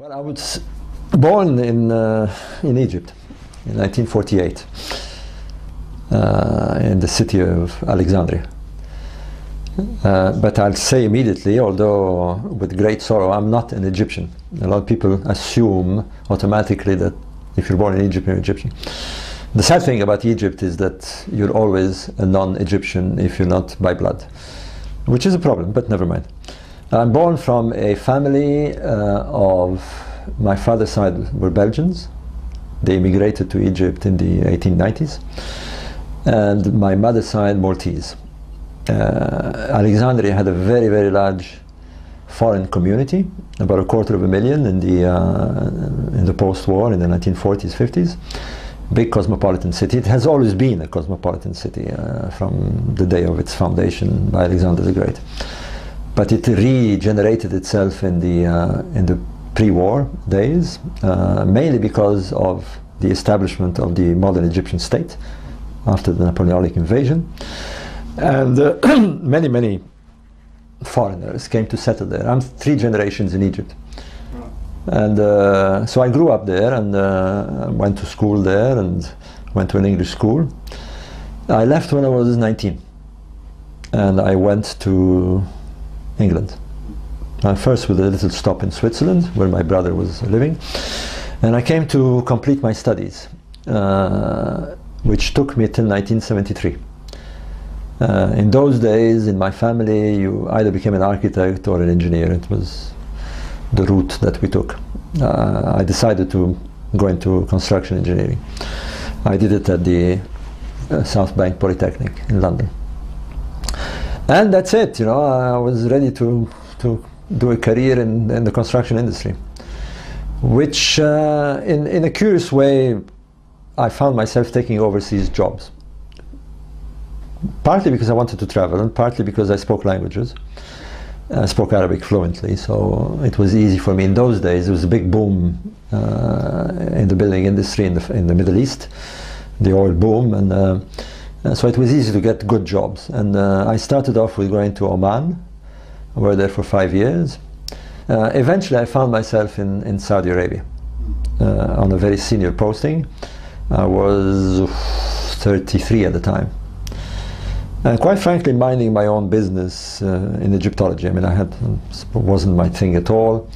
Well, I was born in, uh, in Egypt in 1948 uh, in the city of Alexandria. Uh, but I'll say immediately, although with great sorrow, I'm not an Egyptian. A lot of people assume automatically that if you're born in Egypt, you're Egyptian. The sad thing about Egypt is that you're always a non-Egyptian if you're not by blood, which is a problem, but never mind. I'm born from a family uh, of my father's side were Belgians. They immigrated to Egypt in the 1890s. And my mother's side, Maltese. Uh, Alexandria had a very, very large foreign community, about a quarter of a million in the, uh, in the post-war, in the 1940s, 50s. Big cosmopolitan city. It has always been a cosmopolitan city uh, from the day of its foundation by Alexander the Great but it regenerated itself in the uh, in the pre-war days, uh, mainly because of the establishment of the modern Egyptian state after the Napoleonic invasion, and uh, many many foreigners came to settle there. I'm three generations in Egypt, and uh, so I grew up there and uh, went to school there and went to an English school. I left when I was 19, and I went to England. Uh, first with a little stop in Switzerland, where my brother was living. And I came to complete my studies, uh, which took me till 1973. Uh, in those days, in my family, you either became an architect or an engineer. It was the route that we took. Uh, I decided to go into construction engineering. I did it at the uh, South Bank Polytechnic in London and that's it. You know, I was ready to to do a career in, in the construction industry, which, uh, in in a curious way, I found myself taking overseas jobs. Partly because I wanted to travel, and partly because I spoke languages. I spoke Arabic fluently, so it was easy for me. In those days, there was a big boom uh, in the building industry in the in the Middle East, the oil boom, and. Uh, uh, so it was easy to get good jobs. And uh, I started off with going to Oman. I was there for five years. Uh, eventually, I found myself in, in Saudi Arabia uh, on a very senior posting. I was 33 at the time. And quite frankly, minding my own business uh, in Egyptology. I mean, I had wasn't my thing at all.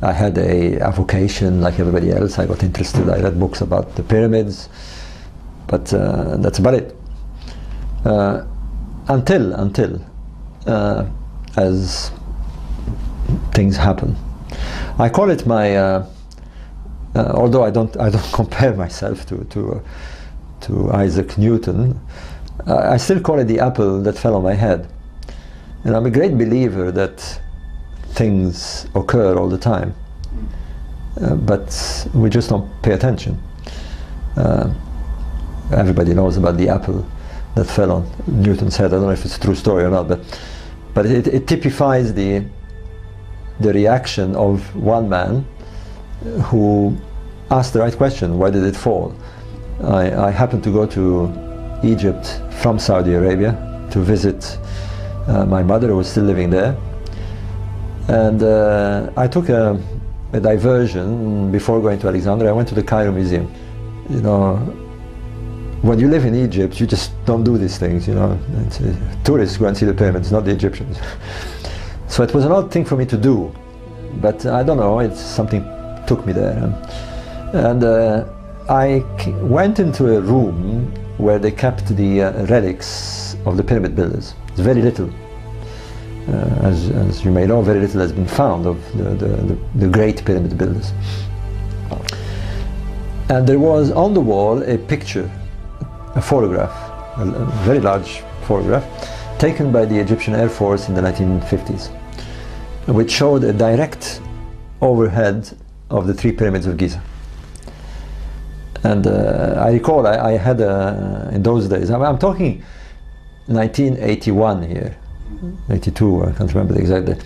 I had a, a vocation like everybody else. I got interested. I read books about the pyramids, but that's about it. Uh, until until uh, as things happen. I call it my. Uh, uh although I don't, I don't compare myself to to uh, to Isaac Newton. I still call it the apple that fell on my head. And I'm a great believer that things occur all the time, but we just don't pay attention. everybody knows about the apple that fell on Newton's head. I don't know if it's a true story or not, but but it, it typifies the the reaction of one man who asked the right question: Why did it fall? I, I happened to go to Egypt from Saudi Arabia to visit uh, my mother, who was still living there, and uh, I took a, a diversion before going to Alexandria. I went to the Cairo Museum. You know, when you live in Egypt, you just don't do these things, you know. Uh, tourists go and see the pyramids, not the Egyptians. so it was an odd thing for me to do, but I don't know, it's something took me there. And uh, I went into a room where they kept the uh, relics of the pyramid builders. It's very little. Uh, as, as, you may know, very little has been found of the, the, the, the great pyramid builders. And there was on the wall a picture a photograph, a, a very large photograph, taken by the Egyptian Air Force in the 1950s, which showed a direct overhead of the three pyramids of Giza. And uh, I recall I, I had a, in those days, I'm, I'm, talking 1981 here, 82, I can't remember the exact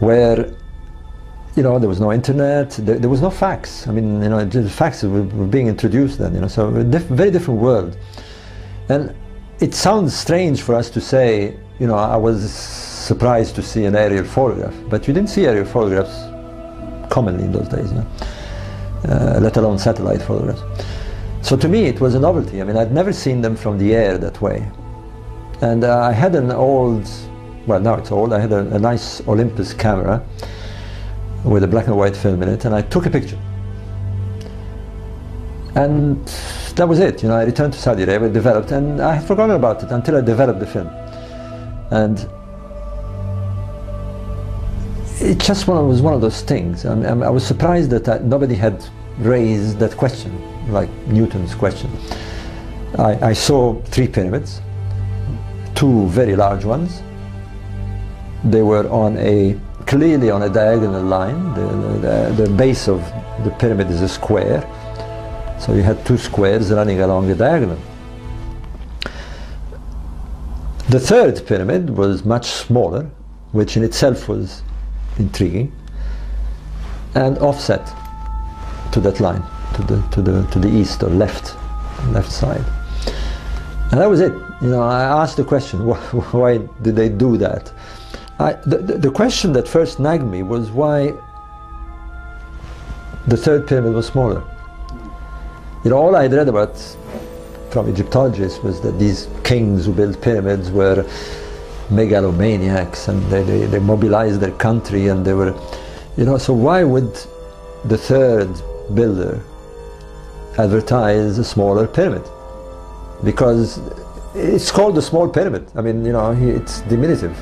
where you know, there was no internet, there, there was no fax. I mean, you know, the fax were, were, being introduced then, you know, so a diff very different world. And it sounds strange for us to say, you know, I was surprised to see an aerial photograph, but you didn't see aerial photographs commonly in those days, you know? uh, let alone satellite photographs. So to me, it was a novelty. I mean, I'd never seen them from the air that way. And uh, I had an old, well, now it's old, I had a, a nice Olympus camera with a black and white film in it, and I took a picture. And that was it. You know, I returned to Saudi Arabia, developed, and I had forgotten about it until I developed the film. And it just was one of those things. I, mean, I was surprised that I, nobody had raised that question, like Newton's question. I, I saw three pyramids, two very large ones. They were on a clearly on a diagonal line. The, the, the, base of the pyramid is a square. So you had two squares running along the diagonal. The third pyramid was much smaller, which in itself was intriguing, and offset to that line, to the, to the, to the east or left, left side. And that was it. You know, I asked the question, why, why did they do that? I, the, the question that first nagged me was why the third pyramid was smaller. You know, all I had read about from Egyptologists was that these kings who built pyramids were megalomaniacs and they, they, they mobilized their country and they were, you know, so why would the third builder advertise a smaller pyramid? Because it's called a small pyramid. I mean, you know, it's diminutive.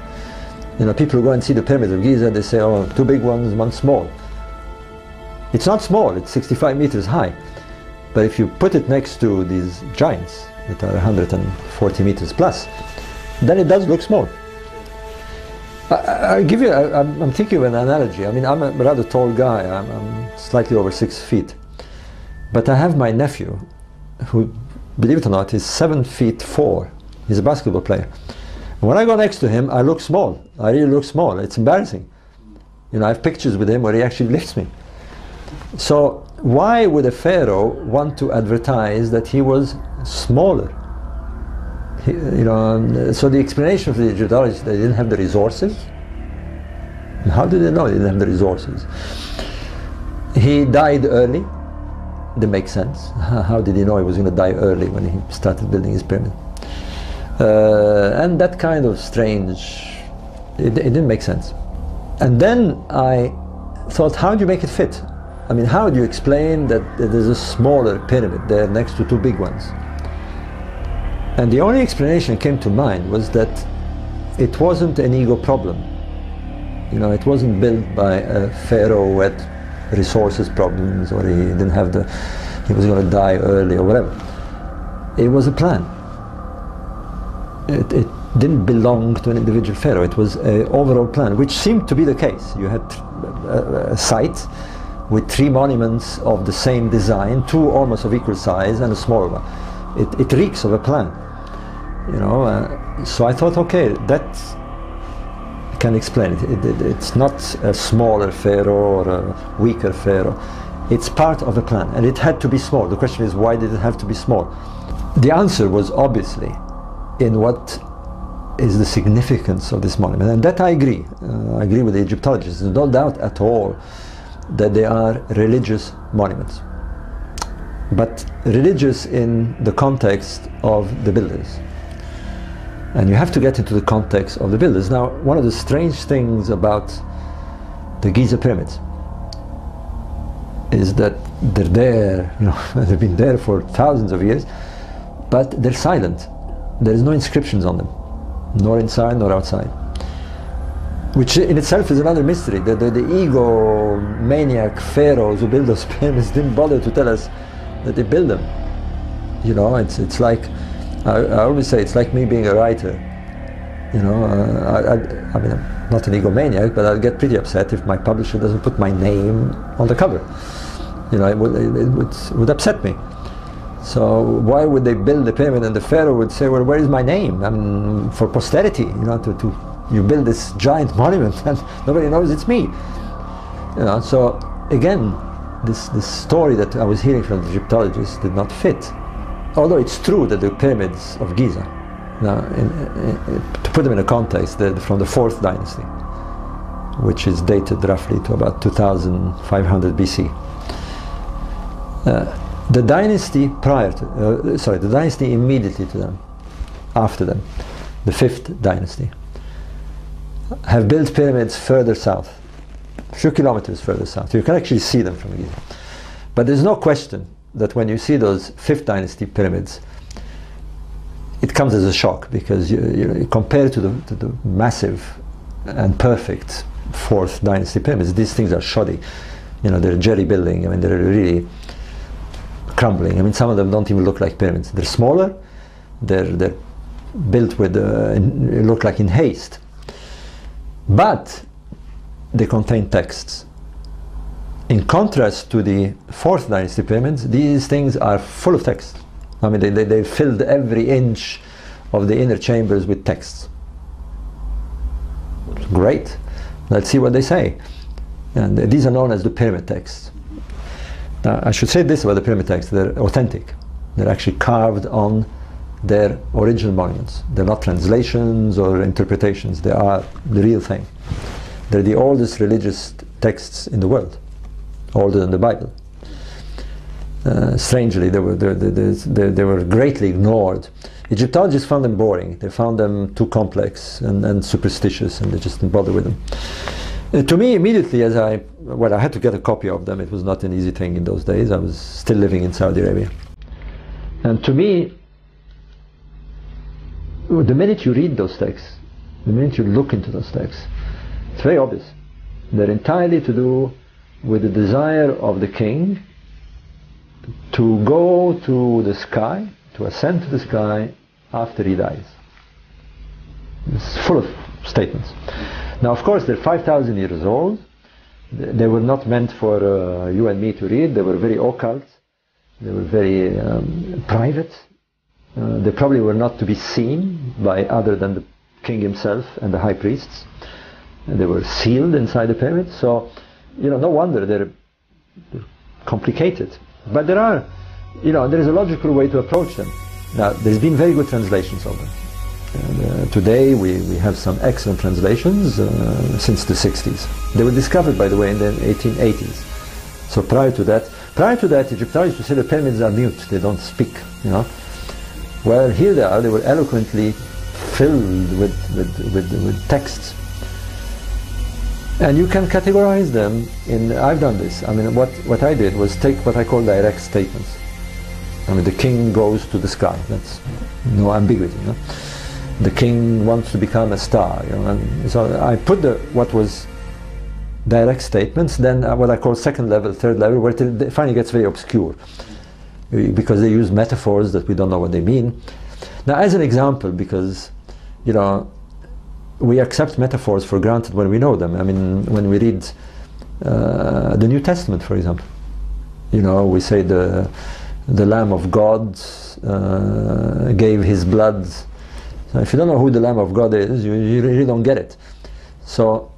You know, people who go and see the pyramids of Giza, they say, oh, two big ones, one small. It's not small, it's 65 meters high. But if you put it next to these giants that are 140 meters plus, then it does look small. I, give you, I, am thinking of an analogy. I mean, I'm a rather tall guy, I'm, I'm slightly over six feet. But I have my nephew, who, believe it or not, is seven feet four. He's a basketball player. When I go next to him, I look small. I really look small. It's embarrassing. You know, I have pictures with him where he actually lifts me. So why would a pharaoh want to advertise that he was smaller? He, you know, um, so the explanation for the Egyptologists, they didn't have the resources. How did they know they didn't have the resources? He died early. That makes sense. How did he know he was going to die early when he started building his pyramid? Uh, and that kind of strange, it, it didn't make sense. And then I thought, how do you make it fit? I mean, how do you explain that there's a smaller pyramid there next to two big ones? And the only explanation that came to mind was that it wasn't an ego problem. You know, it wasn't built by a pharaoh who had resources problems or he didn't have the, he was going to die early or whatever. It was a plan it, it didn't belong to an individual pharaoh. It was an overall plan, which seemed to be the case. You had a, a site with three monuments of the same design, two almost of equal size and a smaller one. It, it reeks of a plan, you know. Uh, so I thought, okay, that can explain it. It, it. It's not a smaller pharaoh or a weaker pharaoh. It's part of a plan, and it had to be small. The question is, why did it have to be small? The answer was obviously in what is the significance of this monument. And that I agree. Uh, I agree with the Egyptologists. There's no doubt at all that they are religious monuments. But religious in the context of the builders. And you have to get into the context of the builders. Now, one of the strange things about the Giza pyramids is that they're there, you know, they've been there for thousands of years, but they're silent there is no inscriptions on them, nor inside nor outside. Which in itself is another mystery. The, the, the ego maniac pharaohs who built those pyramids didn't bother to tell us that they built them. You know, it's, it's like, I, I always say, it's like me being a writer. You know, uh, I, I, I mean, I'm not an egomaniac, but I'd get pretty upset if my publisher doesn't put my name on the cover. You know, it would, it would, it would upset me. So why would they build the pyramid? And the pharaoh would say, "Well, where is my name? I mean, for posterity, you know, to, to you build this giant monument and nobody knows it's me." You know, so again, this this story that I was hearing from the Egyptologists did not fit. Although it's true that the pyramids of Giza, now, in, in, to put them in a context, they're from the fourth dynasty, which is dated roughly to about 2500 BC. Uh, the dynasty prior to, uh, sorry, the dynasty immediately to them, after them, the fifth dynasty, have built pyramids further south, a few kilometers further south. You can actually see them from Giza. But there's no question that when you see those fifth dynasty pyramids, it comes as a shock because you, you compared to the, to the massive and perfect fourth dynasty pyramids, these things are shoddy. You know, they're jerry building. I mean, they're really crumbling. I mean, some of them don't even look like pyramids. They're smaller. They're they're built with uh, in, look like in haste, but they contain texts. In contrast to the fourth dynasty pyramids, these things are full of texts. I mean, they, they, they filled every inch of the inner chambers with texts. Great. Let's see what they say. And these are known as the pyramid texts. Now, I should say this about the pyramid texts they're authentic. They're actually carved on their original monuments. They're not translations or interpretations, they are the real thing. They're the oldest religious texts in the world, older than the Bible. Uh, strangely, they were, they, they, they, were greatly ignored. Egyptologists found them boring. They found them too complex and, and superstitious, and they just didn't bother with them. Uh, to me, immediately, as I, well, I had to get a copy of them. It was not an easy thing in those days. I was still living in Saudi Arabia. And to me, the minute you read those texts, the minute you look into those texts, it's very obvious. They're entirely to do with the desire of the king to go to the sky, to ascend to the sky after he dies. It's full of statements. Now, of course, they're 5,000 years old. They were not meant for uh, you and me to read. They were very occult. They were very um, private. Uh, they probably were not to be seen by other than the king himself and the high priests. And they were sealed inside the pyramid. So, you know, no wonder they're, they're complicated. But there are, you know, there is a logical way to approach them. Now, there's been very good translations of them. Uh, today we, we have some excellent translations uh, since the 60s. They were discovered, by the way, in the 1880s. So prior to that, prior to that, Egyptologists would say the pyramids are mute; they don't speak. You know, well here they are; they were eloquently filled with with, with, with texts. And you can categorize them in, I've done this. I mean, what, what I did was take what I call direct statements. I mean, the king goes to the sky. That's no ambiguity. You know? The king wants to become a star. You know? And so I put the, what was direct statements, then uh, what I call second level, third level, where it finally gets very obscure because they use metaphors that we don't know what they mean. Now, as an example, because you know, we accept metaphors for granted when we know them. I mean, when we read uh, the New Testament, for example, you know, we say the the Lamb of God uh, gave His blood. If you don't know who the Lamb of God is, you, you really don't get it. So,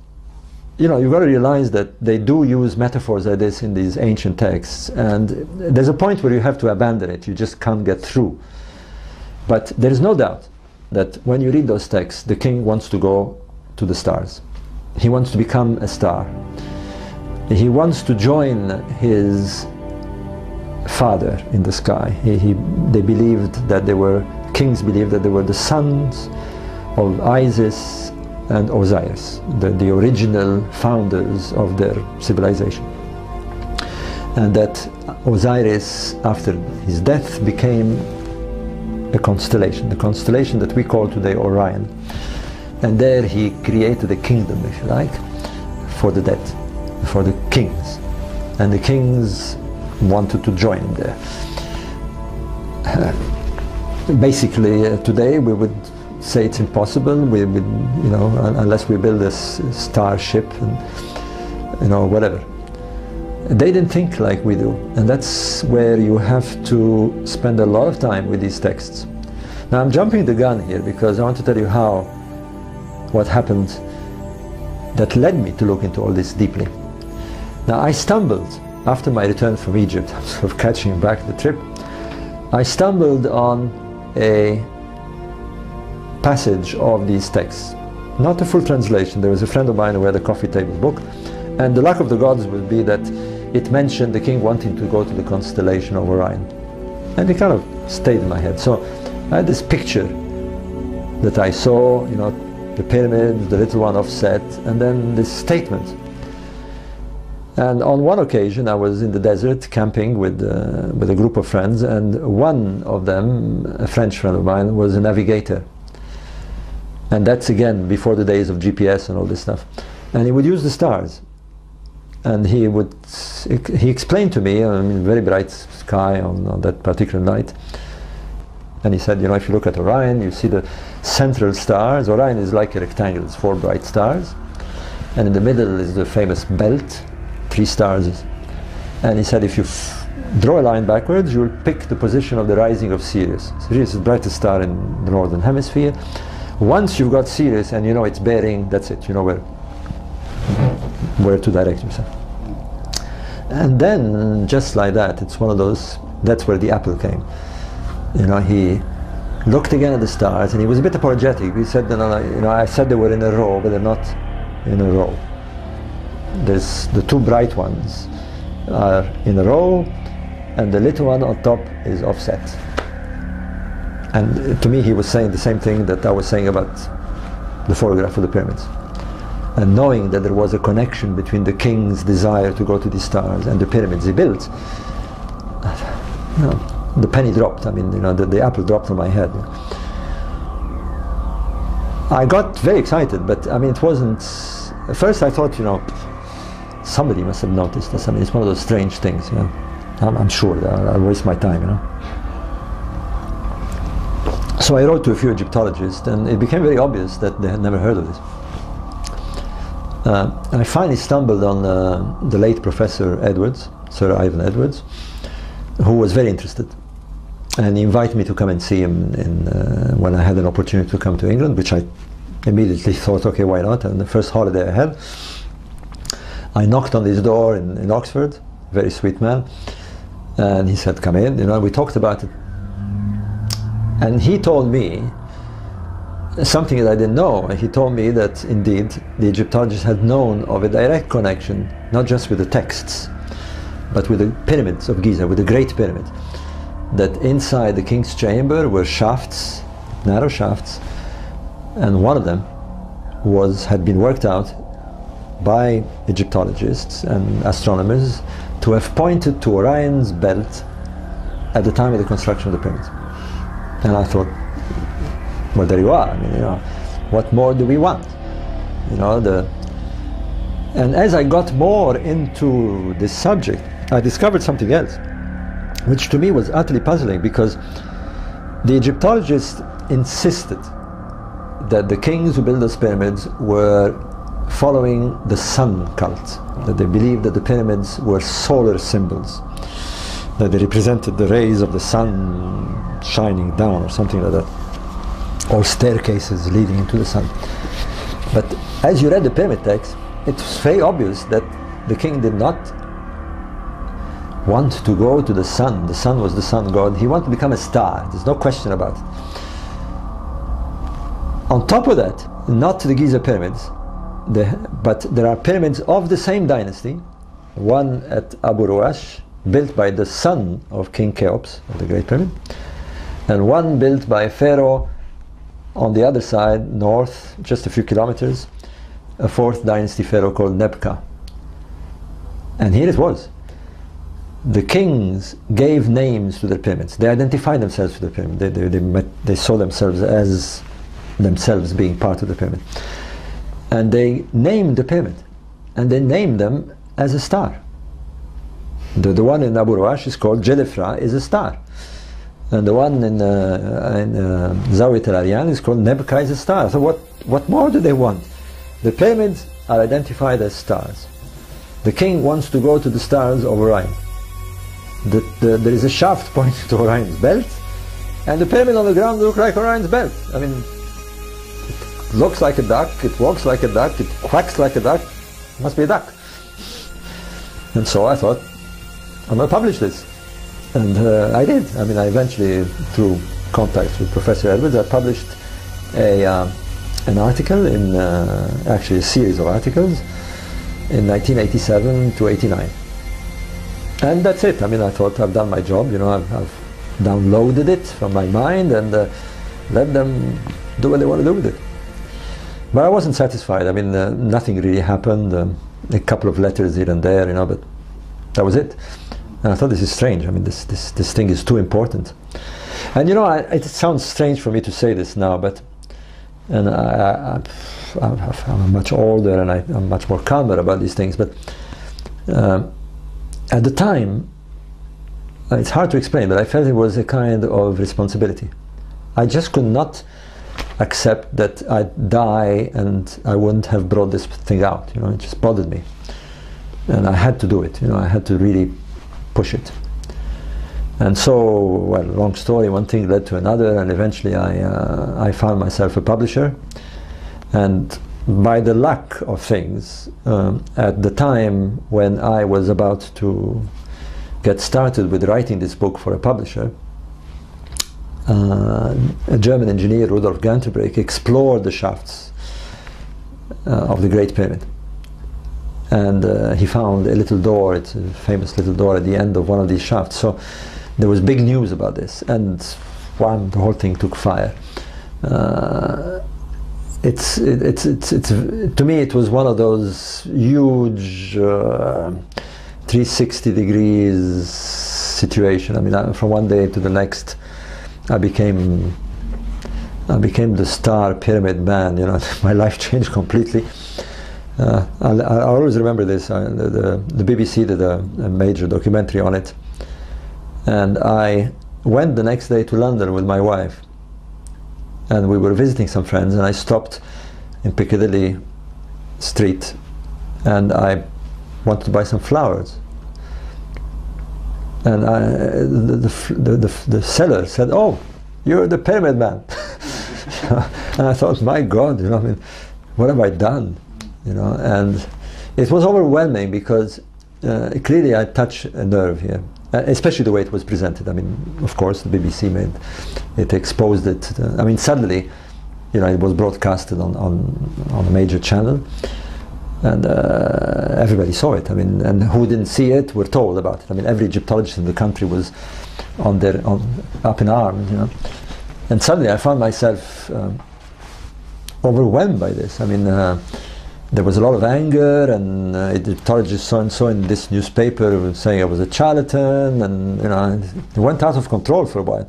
you know, you've got to realize that they do use metaphors like this in these ancient texts, and there's a point where you have to abandon it. You just can't get through. But there is no doubt that when you read those texts, the king wants to go to the stars. He wants to become a star. He wants to join his father in the sky. He, he, they believed that they were, kings believed that they were the sons of Isis and Osiris, the, the original founders of their civilization. And that Osiris, after his death, became a constellation, the constellation that we call today Orion. And there he created a kingdom, if you like, for the dead, for the kings. And the kings wanted to join there. basically, uh, today we would say it's impossible. We you know, unless we build a starship and, you know, whatever. They didn't think like we do, and that's where you have to spend a lot of time with these texts. Now I'm jumping the gun here because I want to tell you how, what happened that led me to look into all this deeply. Now I stumbled, after my return from Egypt, sort of catching back the trip, I stumbled on a passage of these texts not a full translation. There was a friend of mine who had a coffee table book, and the luck of the gods would be that it mentioned the king wanting to go to the constellation of Orion. And it kind of stayed in my head. So I had this picture that I saw, you know, the pyramid, the little one offset, and then this statement. And on one occasion, I was in the desert camping with, uh, with a group of friends, and one of them, a French friend of mine, was a navigator. And that's again before the days of GPS and all this stuff. And he would use the stars. And he would, he explained to me, I mean, very bright sky on, on that particular night. And he said, you know, if you look at Orion, you see the central stars. Orion is like a rectangle, it's four bright stars. And in the middle is the famous belt, three stars. And he said, if you draw a line backwards, you will pick the position of the rising of Sirius. Sirius is the brightest star in the northern hemisphere. Once you've got Sirius and you know its bearing, that's it. You know where where to direct yourself. And then, just like that, it's one of those. That's where the apple came. You know, he looked again at the stars, and he was a bit apologetic. He said, "No, no, you know, I said they were in a row, but they're not in a row. There's the two bright ones are in a row, and the little one on top is offset." And to me, he was saying the same thing that I was saying about the photograph of the pyramids. And knowing that there was a connection between the king's desire to go to the stars and the pyramids he built, the penny dropped. I mean, you know, the, the apple dropped on my head. I got very excited, but I mean, it wasn't. At first, I thought, you know, somebody must have noticed this. I mean, it's one of those strange things. You know, I'm, I'm sure that I'll waste my time. You know. So I wrote to a few Egyptologists, and it became very obvious that they had never heard of this. Uh, I finally stumbled on uh, the late Professor Edwards, Sir Ivan Edwards, who was very interested. And he invited me to come and see him in, uh, when I had an opportunity to come to England, which I immediately thought, okay, why not? And the first holiday I had, I knocked on his door in, in Oxford, very sweet man, and he said, come in. You know, we talked about it. And he told me something that I didn't know. He told me that indeed the Egyptologists had known of a direct connection, not just with the texts, but with the pyramids of Giza, with the Great Pyramid. That inside the king's chamber were shafts, narrow shafts, and one of them was had been worked out by Egyptologists and astronomers to have pointed to Orion's belt at the time of the construction of the pyramids. And I thought, well, there you are. I mean, you know, what more do we want? You know, the. And as I got more into this subject, I discovered something else, which to me was utterly puzzling because the Egyptologists insisted that the kings who built those pyramids were following the sun cult, that they believed that the pyramids were solar symbols, that they represented the rays of the sun shining down or something like that, or staircases leading into the sun. But as you read the pyramid text, it's very obvious that the king did not want to go to the sun. The sun was the sun god. He wanted to become a star. There's no question about it. On top of that, not the Giza pyramids, the, but there are pyramids of the same dynasty, one at Abu Ruash, built by the son of King Cheops the Great Pyramid, and one built by Pharaoh on the other side, north, just a few kilometers, a fourth dynasty pharaoh called Nebka. And here it was. The kings gave names to their pyramids. They identified themselves with the pyramid. They, they, they, met, they saw themselves as themselves being part of the pyramid. And they named the pyramid. And they named them as a star. The, the one in Abu Ruash is called Djedefra, is a star. And the one in, uh, in uh, is called Nebka, is a star. So what, what more do they want? The pyramids are identified as stars. The king wants to go to the stars of Orion. The, the, there is a shaft pointing to Orion's belt, and the pyramid on the ground looks like Orion's belt. I mean, looks like a duck, it walks like a duck, it quacks like a duck, it must be a duck. And so I thought, I'm going to publish this. And uh, I did. I mean, I eventually, through contacts with Professor Edwards, I published a, uh, an article in, uh, actually a series of articles in 1987 to 89. And that's it. I mean, I thought I've done my job, you know, I've, I've downloaded it from my mind and uh, let them do what they want to do with it. But I wasn't satisfied. I mean, uh, nothing really happened. Um, a couple of letters here and there, you know, but that was it. And I thought this is strange. I mean, this, this, this thing is too important. And you know, I, it sounds strange for me to say this now, but and I, am much older and I, am much more calmer about these things. But uh, at the time, it's hard to explain, but I felt it was a kind of responsibility. I just could not accept that I'd die and I wouldn't have brought this thing out. You know, it just bothered me, and I had to do it. You know, I had to really push it. And so, well, long story, one thing led to another, and eventually I, uh, I found myself a publisher. And by the luck of things, um, at the time when I was about to get started with writing this book for a publisher, a German engineer, Rudolf Gantenbrink, explored the shafts uh, of the Great Pyramid. And uh, he found a little door, it's a famous little door at the end of one of these shafts. So there was big news about this, and one, the whole thing took fire. Uh, it's, it, it's, it's, it's, to me, it was one of those huge uh, 360 degrees situation. I mean, from one day to the next, I became I became the star pyramid man. You know, my life changed completely. Uh, I, I always remember this. Uh, the, the, the, BBC did a, a major documentary on it and I went the next day to London with my wife. And we were visiting some friends, and I stopped in Piccadilly Street and I wanted to buy some flowers. And I, the, the, the, the, seller said, Oh, you're the pyramid man. and I thought, My God, you know, I mean, what have I done? You know, and it was overwhelming because uh, clearly I touched a nerve here uh, especially the way it was presented. I mean, of course, the BBC made it exposed it. I mean, suddenly, you know, it was broadcasted on on, on a major channel, and uh, everybody saw it. I mean, and who didn't see it were told about it. I mean, every Egyptologist in the country was on their on up in arms, you know. And suddenly, I found myself um, overwhelmed by this. I mean uh, there was a lot of anger and uh, Egyptologist so and so in this newspaper saying I was a charlatan and you know it went out of control for a while.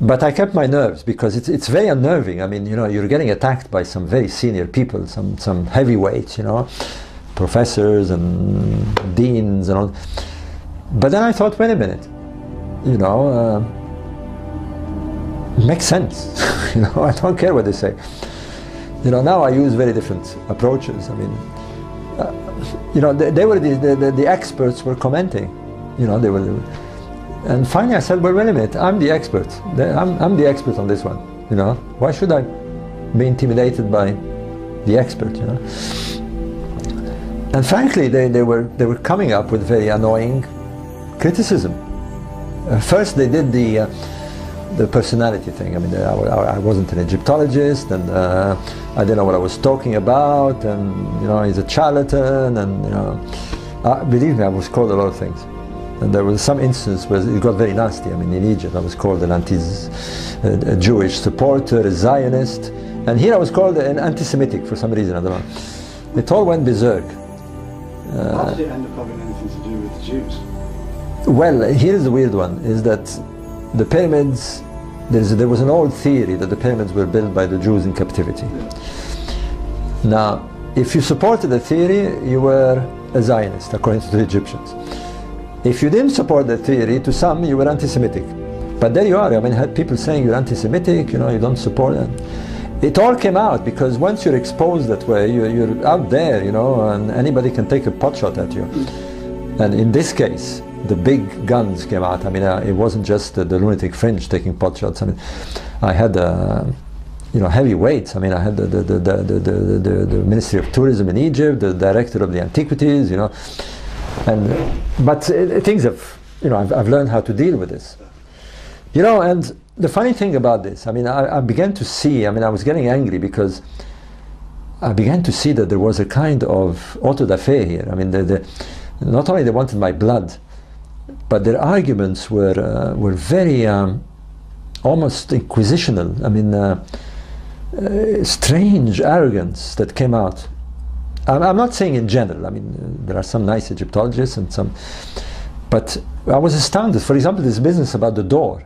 But I kept my nerves because it's, it's very unnerving. I mean, you know, you're getting attacked by some very senior people, some, some heavyweights, you know, professors and deans and all. But then I thought, wait a minute, you know, uh, makes sense. you know, I don't care what they say. You know, now I use very different approaches. I mean, uh, you know, they, they were the, the, the, experts were commenting. You know, they were, and finally I said, well, wait a minute, I'm the expert. I'm, I'm the expert on this one. You know, why should I be intimidated by the expert? You know, and frankly, they, they were they were coming up with very annoying criticism. Uh, first, they did the. Uh, the personality thing. I mean, I, I wasn't an Egyptologist, and uh, I didn't know what I was talking about, and you know, he's a charlatan, and you know, uh, believe me, I was called a lot of things. And there was some instance where it got very nasty. I mean, in Egypt, I was called an anti-Jewish supporter, a Zionist, and here I was called an anti-Semitic for some reason. I don't know. It all went berserk. Uh, How did it end up having anything to do with the Jews? Well, here's the weird one: is that the pyramids, there was an old theory that the pyramids were built by the Jews in captivity. Now, if you supported the theory, you were a Zionist, according to the Egyptians. If you didn't support the theory, to some, you were anti-Semitic. But there you are, I mean, had people saying you're anti-Semitic, you know, you don't support it. It all came out because once you're exposed that way, you're, you're out there, you know, and anybody can take a pot shot at you. And in this case, the big guns came out. I mean, uh, it wasn't just the, the, lunatic fringe taking pot shots. I mean, I had, uh, you know, heavy weights. I mean, I had the, the, the, the, the, the, Ministry of Tourism in Egypt, the director of the antiquities, you know, and but uh, things have, you know, I've, I've learned how to deal with this. You know, and the funny thing about this, I mean, I, I began to see, I mean, I was getting angry because I began to see that there was a kind of auto da fe here. I mean, the, the, not only they wanted my blood, but their arguments were, uh, were very um, almost inquisitional. I mean, uh, uh, strange arrogance that came out. I'm, not saying in general, I mean, there are some nice Egyptologists and some, but I was astounded. For example, this business about the door.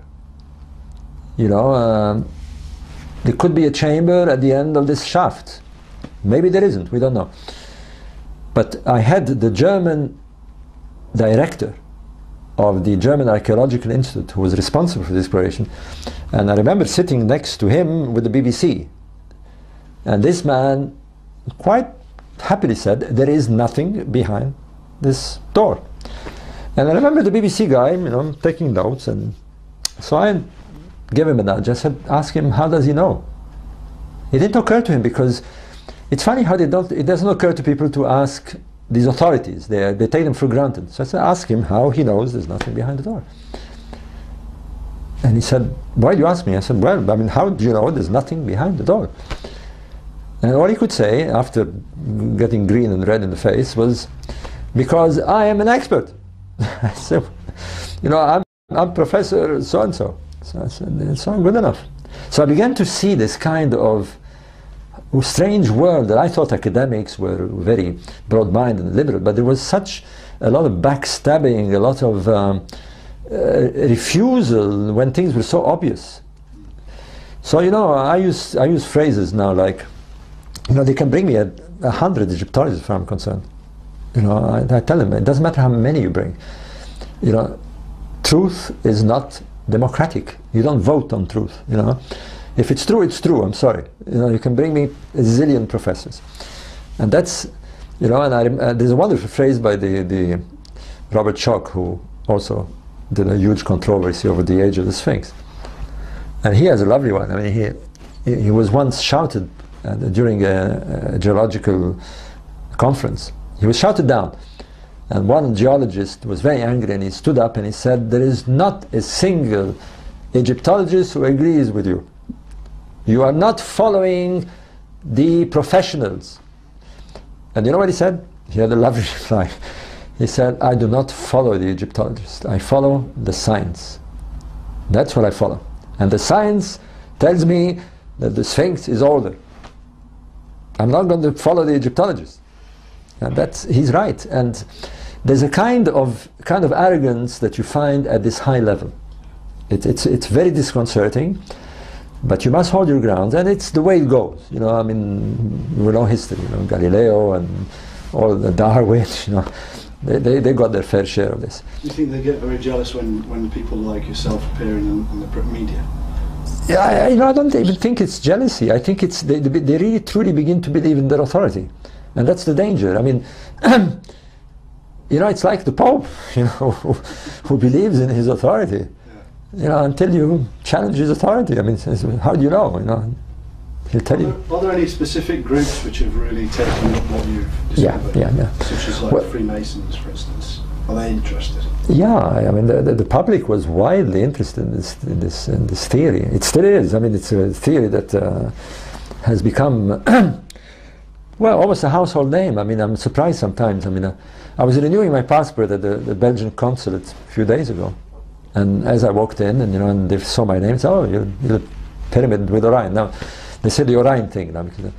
You know, um, there could be a chamber at the end of this shaft. Maybe there isn't, we don't know. But I had the German director of the German Archaeological Institute who was responsible for the exploration. And I remember sitting next to him with the BBC. And this man quite happily said, there is nothing behind this door. And I remember the BBC guy, you know, taking notes. And so I gave him a nudge. I said, ask him, how does he know? It didn't occur to him because it's funny how they don't, it doesn't occur to people to ask these authorities. They, they take them for granted. So I said, ask him how he knows there's nothing behind the door. And he said, why do you ask me? I said, well, I mean, how do you know there's nothing behind the door? And all he could say, after getting green and red in the face, was, because I am an expert. I said, you know, I'm, I'm Professor so-and-so. So I said, it's not good enough. So I began to see this kind of strange world that I thought academics were very broad-minded and liberal, but there was such a lot of backstabbing, a lot of um, uh, refusal when things were so obvious. So you know, I use I use phrases now like, you know, they can bring me a, a hundred Egyptologists, if I'm concerned. You know, I, I tell them it doesn't matter how many you bring. You know, truth is not democratic. You don't vote on truth. You know. If it's true, it's true. I'm sorry. You know, you can bring me a zillion professors, and that's, you know, and I, uh, there's a wonderful phrase by the the Robert Schoch, who also did a huge controversy over the age of the Sphinx, and he has a lovely one. I mean, he he was once shouted uh, during a, a geological conference. He was shouted down. And one geologist was very angry and he stood up and he said, There is not a single Egyptologist who agrees with you. You are not following the professionals. And you know what he said? He had a lovely reply. He said, I do not follow the Egyptologist. I follow the science. That's what I follow. And the science tells me that the Sphinx is older. I'm not going to follow the Egyptologist. And that's, he's right. And there's a kind of, kind of arrogance that you find at this high level. It, it's, it's very disconcerting. But you must hold your ground, and it's the way it goes. You know, I mean, we know history. You know, Galileo and all the Darwin. You know, they, they, they got their fair share of this. Do you think they get very jealous when, when people like yourself appear in, in the media? Yeah, I, you know, I don't even think it's jealousy. I think it's they, they really truly begin to believe in their authority, and that's the danger. I mean, you know, it's like the Pope, you know, who, who believes in his authority you know, until you challenge his authority. I mean, how do you know? You know, he'll tell are you. There, are there any specific groups which have really taken up what you've discovered? Yeah, yeah, yeah. Such as like well, Freemasons, for instance. Are they interested? Yeah, I mean, the, the, the, public was widely interested in this, in this, in this theory. It still is. I mean, it's a theory that uh, has become, well, almost a household name. I mean, I'm surprised sometimes. I mean, uh, I was renewing my passport at the, the Belgian consulate a few days ago and as I walked in, and you know, and they saw my name, said, "Oh, you're, you're the pyramid with Orion." Now, they said the Orion thing. Now, because,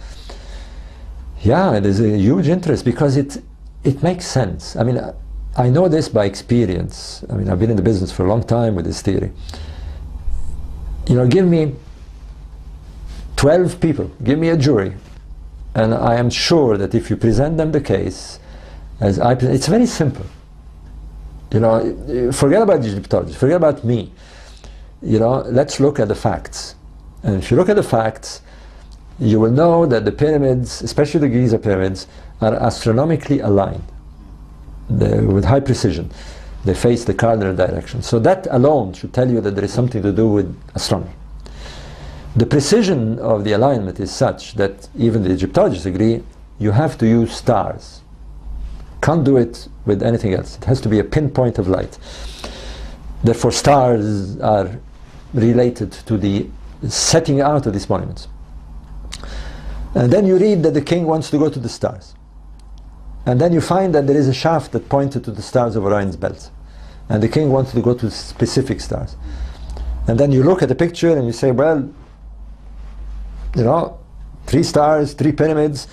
yeah, there's a huge interest because it it makes sense. I mean, I know this by experience. I mean, I've been in the business for a long time with this theory. You know, give me 12 people, give me a jury, and I am sure that if you present them the case, as I, it's very simple. You know, forget about Egyptology, forget about me. You know, let's look at the facts. And if you look at the facts, you will know that the pyramids, especially the Giza pyramids, are astronomically aligned with high precision. They face the cardinal direction. So that alone should tell you that there is something to do with astronomy. The precision of the alignment is such that even the Egyptologists agree you have to use stars. Can't do it with anything else. It has to be a pinpoint of light. Therefore, stars are related to the setting out of these monuments. And then you read that the king wants to go to the stars. And then you find that there is a shaft that pointed to the stars of Orion's belt. And the king wanted to go to specific stars. And then you look at the picture and you say, well, you know, three stars, three pyramids,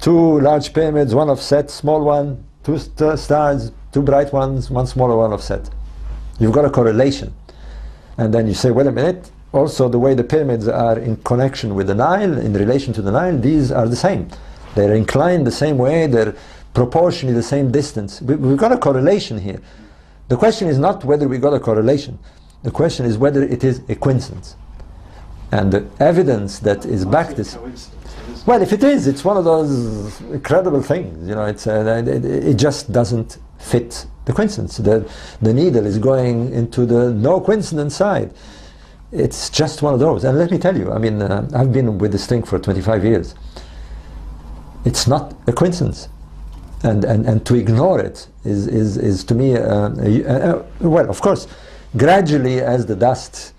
two large pyramids, one offset, small one, two st stars, two bright ones, one smaller one offset. You've got a correlation. And then you say, wait a minute, also the way the pyramids are in connection with the Nile, in relation to the Nile, these are the same. They're inclined the same way, they're proportionally the same distance. We, have got a correlation here. The question is not whether we got a correlation. The question is whether it is a coincidence. And the evidence that is backed this. well, if it is, it's one of those incredible things. You know, it's uh, it, it, just doesn't fit the coincidence. The the needle is going into the no coincidence side. It's just one of those. And let me tell you, I mean, uh, I've been with this thing for 25 years. It's not a coincidence. And, and, and to ignore it is, is, is to me, uh, a, well, of course, gradually as the dust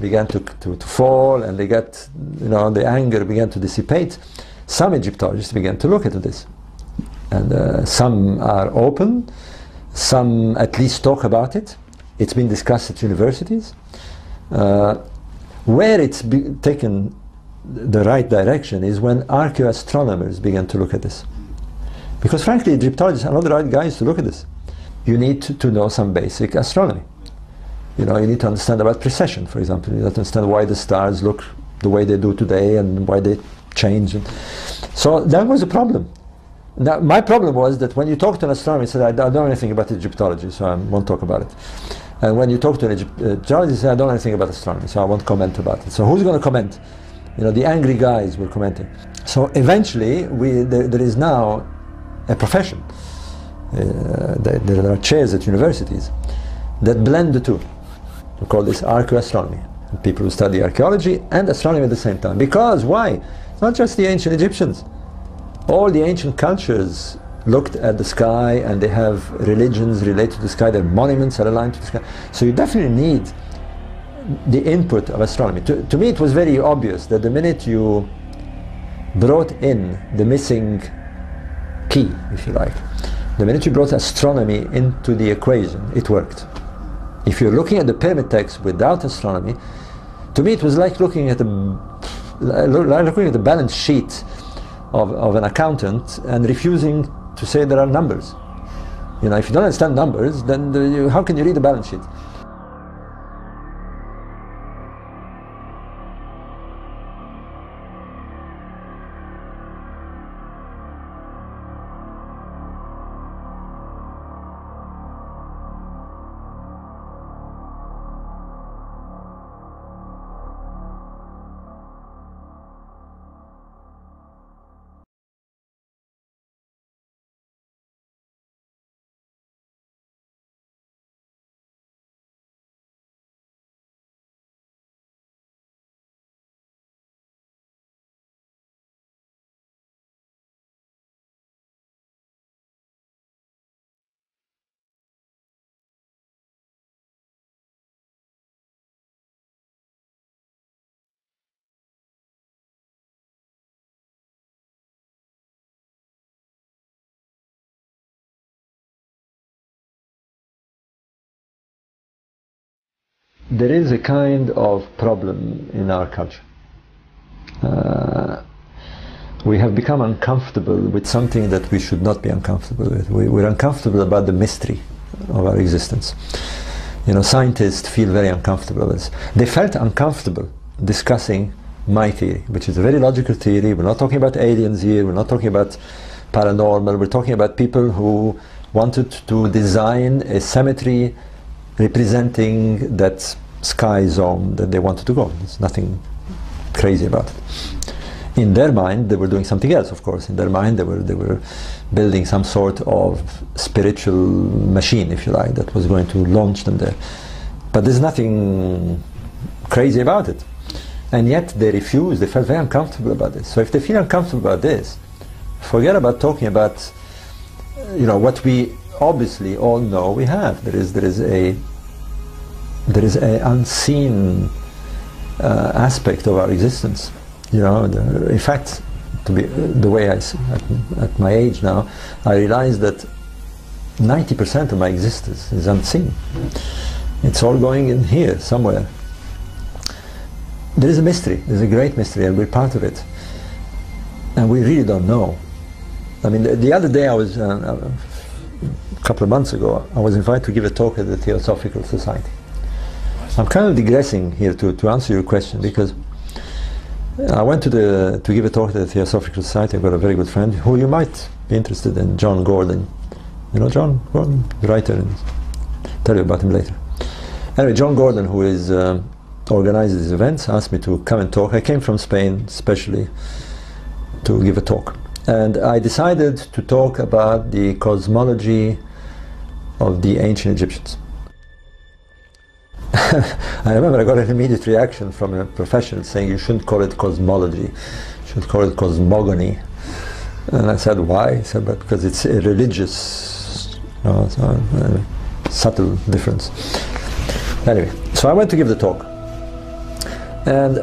began to, to, to, fall and they got, you know, the anger began to dissipate, some Egyptologists began to look into this. And uh, some are open, some at least talk about it. It's been discussed at universities. Uh, where it's taken the right direction is when archaeoastronomers began to look at this. Because frankly, Egyptologists are not the right guys to look at this. You need to, know some basic astronomy. You know, you need to understand about precession, for example. You need to understand why the stars look the way they do today and why they change. So that was a problem. Now, my problem was that when you talk to an astronomer, he said, I don't know anything about Egyptology, so I won't talk about it. And when you talk to an Egyptologist, he said, I don't know anything about astronomy, so I won't comment about it. So who's going to comment? You know, the angry guys were commenting. So eventually, we, there, there is now a profession. Uh, there are chairs at universities that blend the two. We call this archaeoastronomy. People who study archaeology and astronomy at the same time. Because why? Not just the ancient Egyptians. All the ancient cultures looked at the sky and they have religions related to the sky, their monuments are aligned to the sky. So you definitely need the input of astronomy. To, to me it was very obvious that the minute you brought in the missing key, if you like, the minute you brought astronomy into the equation, it worked. If you're looking at the pyramid text without astronomy, to me it was like looking at the like looking at the balance sheet of, of an accountant and refusing to say there are numbers. You know, if you don't understand numbers, then the, you, how can you read the balance sheet? There is a kind of problem in our culture. Uh, we have become uncomfortable with something that we should not be uncomfortable with. We, we're uncomfortable about the mystery of our existence. You know, scientists feel very uncomfortable with this. They felt uncomfortable discussing my theory, which is a very logical theory. We're not talking about aliens here, we're not talking about paranormal, we're talking about people who wanted to design a cemetery representing that sky zone that they wanted to go. There's nothing crazy about it. In their mind, they were doing something else, of course. In their mind, they were, they were building some sort of spiritual machine, if you like, that was going to launch them there. But there's nothing crazy about it. And yet they refused, they felt very uncomfortable about this. So if they feel uncomfortable about this, forget about talking about you know what we obviously all know we have. There is there is a there is an unseen uh, aspect of our existence. You know, the, in fact, to be the way I at, at my age now, I realize that 90% of my existence is unseen. It's all going in here somewhere. There is a mystery. There's a great mystery, and we're part of it. And we really don't know. I mean, the, the other day I was, uh, a couple of months ago, I was invited to give a talk at the Theosophical Society. I'm kind of digressing here to, to answer your question because I went to the to give a talk at the Theosophical Society. I've got a very good friend who you might be interested in, John Gordon. You know John Gordon, the writer, and tell you about him later. Anyway, John Gordon, who is um, organizes these events, asked me to come and talk. I came from Spain specially to give a talk, and I decided to talk about the cosmology of the ancient Egyptians. I remember I got an immediate reaction from a professional saying you shouldn't call it cosmology, you should call it cosmogony. And I said, why? He said, but because it's a religious, you know, so, uh, subtle difference. Anyway, so I went to give the talk. And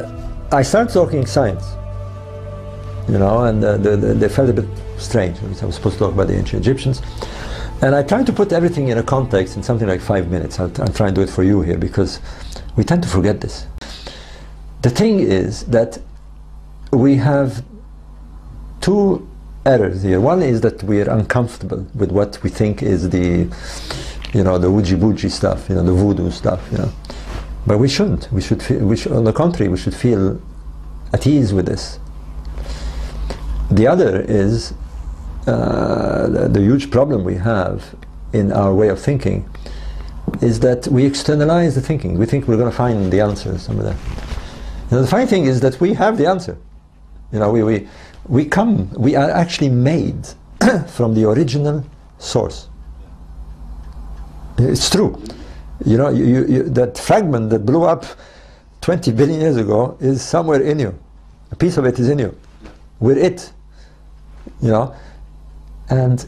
I started talking science, you know, and uh, the, the, they felt a bit strange. I was supposed to talk about the ancient Egyptians. And I try to put everything in a context in something like five minutes. I'll, I'll try and do it for you here because we tend to forget this. The thing is that we have two errors here. One is that we are uncomfortable with what we think is the, you know, the wooji booji stuff, you know, the voodoo stuff, you know. But we shouldn't. We should, feel, we should, on the contrary, we should feel at ease with this. The other is uh, the, the huge problem we have in our way of thinking is that we externalize the thinking. We think we're going to find the answer somewhere. You know, the funny thing is that we have the answer. You know, we, we, we come, we are actually made from the original source. It's true. You know, you, you, you, that fragment that blew up 20 billion years ago is somewhere in you. A piece of it is in you. We're it. You know, and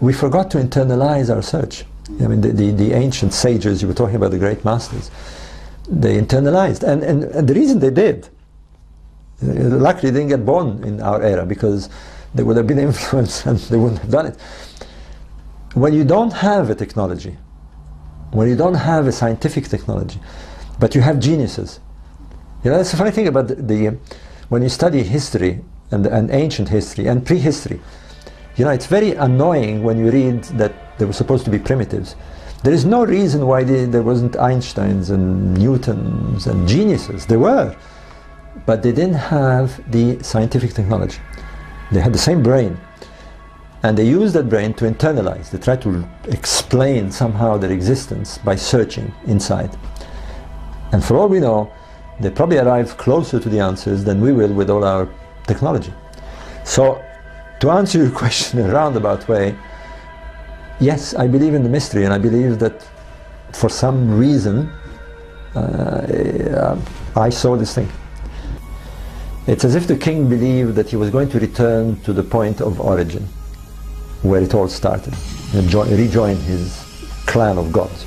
we forgot to internalize our search. I mean, the, the, the, ancient sages, you were talking about the great masters, they internalized. And, and, and the reason they did, uh, luckily they didn't get born in our era because they would have been influenced and they wouldn't have done it. When you don't have a technology, when you don't have a scientific technology, but you have geniuses, you know, that's the funny thing about the, the when you study history and, and ancient history and prehistory, you know, it's very annoying when you read that they were supposed to be primitives. There is no reason why they, there wasn't Einsteins and Newtons and geniuses. There were, but they didn't have the scientific technology. They had the same brain, and they used that brain to internalize. They tried to explain somehow their existence by searching inside. And for all we know, they probably arrived closer to the answers than we will with all our technology. So to answer your question in a roundabout way, yes, I believe in the mystery, and I believe that for some reason uh, I saw this thing. It's as if the king believed that he was going to return to the point of origin, where it all started, and rejoin his clan of gods.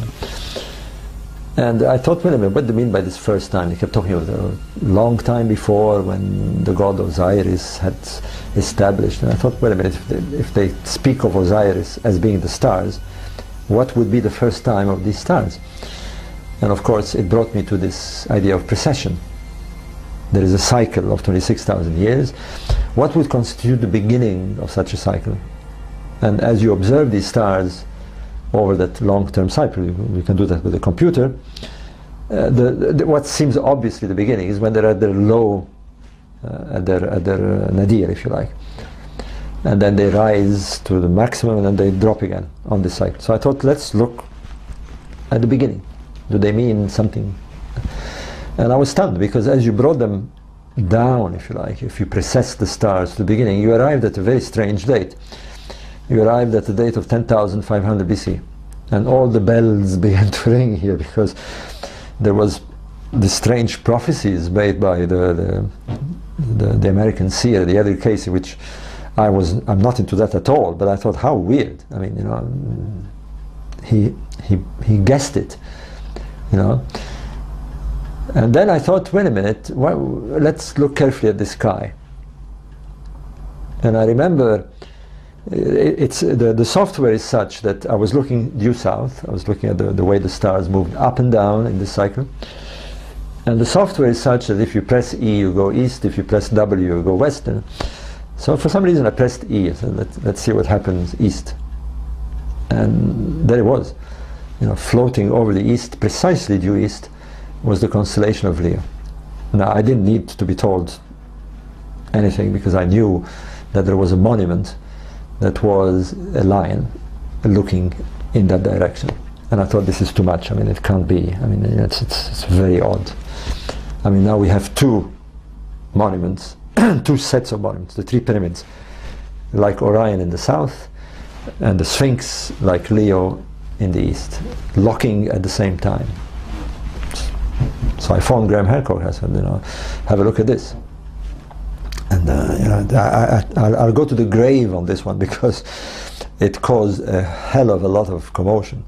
And I thought, wait a minute, what do you mean by this first time? He kept talking about a long time before when the god Osiris had established. And I thought, wait a minute, if they, if they speak of Osiris as being the stars, what would be the first time of these stars? And of course, it brought me to this idea of precession. There is a cycle of 26,000 years. What would constitute the beginning of such a cycle? And as you observe these stars, over that long-term cycle. We can do that with a computer. Uh, the, the, what seems obviously the beginning is when they're at their low, uh, at their, at their uh, nadir, if you like. And then they rise to the maximum and then they drop again on this cycle. So I thought, let's look at the beginning. Do they mean something? And I was stunned because as you brought them down, if you like, if you precess the stars to the beginning, you arrived at a very strange date you arrived at the date of 10,500 BC. And all the bells began to ring here because there was the strange prophecies made by the, the, the, the American seer, the Edgar Cayce, which I was, I'm not into that at all, but I thought, how weird. I mean, you know, he, he, he guessed it, you know. And then I thought, wait a minute, let's look carefully at the sky. And I remember it's the, the software is such that I was looking due south, I was looking at the, the way the stars moved up and down in this cycle. And the software is such that if you press E, you go east, if you press W, you go west. And so for some reason I pressed E, so let, let's see what happens east. And there it was, you know, floating over the east, precisely due east, was the constellation of Leo. Now I didn't need to be told anything because I knew that there was a monument that was a lion looking in that direction. And I thought this is too much. I mean, it can't be. I mean, it's, it's, it's very odd. I mean, now we have two monuments, two sets of monuments, the three pyramids, like Orion in the south, and the Sphinx, like Leo in the east, locking at the same time. So I phoned Graham Hancock. I said, you know, have a look at this. And uh, you know, I, will go to the grave on this one because it caused a hell of a lot of commotion.